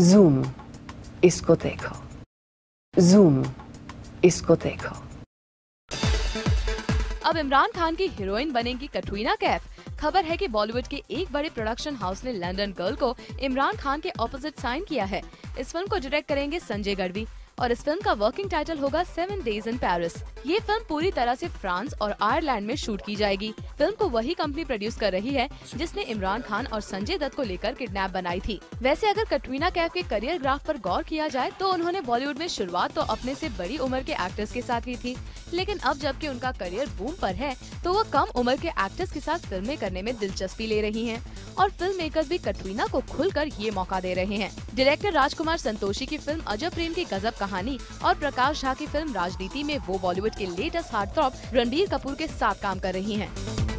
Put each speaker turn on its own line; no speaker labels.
Zoom, इसको देखो Zoom, इसको देखो
अब इमरान खान की हीरोइन बनेगी कटरीना कैफ। खबर है कि बॉलीवुड के एक बड़े प्रोडक्शन हाउस ने लंदन गर्ल को इमरान खान के ऑपोजिट साइन किया है। इस फ़िल्म को डायरेक्ट करेंगे संजय गढ़वी और इस फ़िल्म का वर्किंग टाइटल होगा सेवन डेज़ इन पेरिस ये फ़िल्म पूरी तरह से फ्रांस और आयरलैंड में शूट की जाएगी। फ़िल्म को वही कंपनी प्रोड्यूस कर रही है, जिसने इमरान खान और संजय दत्त को लेकर किडनैप बनाई थी। वैसे अगर कटरीना कैफ के करियर ग्राफ पर गौर किया जाए तो उन्होंने बॉलीवुड में शुरुआत तो अपने से बड़ी उम्र के एक्टर्स के साथ की थी। लेकिन अब जबकि उनका करियर बूम पर है तो वो कम उम्र के एक्टर्स के साथ फ़िल्में करने में दिलचस्पी ले रही हैं और फ़िल्म मेकर भी कटरीना को खुलकर ये मौका दे रहे हैं डायरेक्टर राजकुमार संतोषी की फ़िल्म अजब प्रेम की गजब कहानी और प्रकाश झा की फ़िल्म राजनीति में वो बॉलीवुड के लेटेस्ट हार्ड रणबीर कपूर के साथ काम कर रही हैं।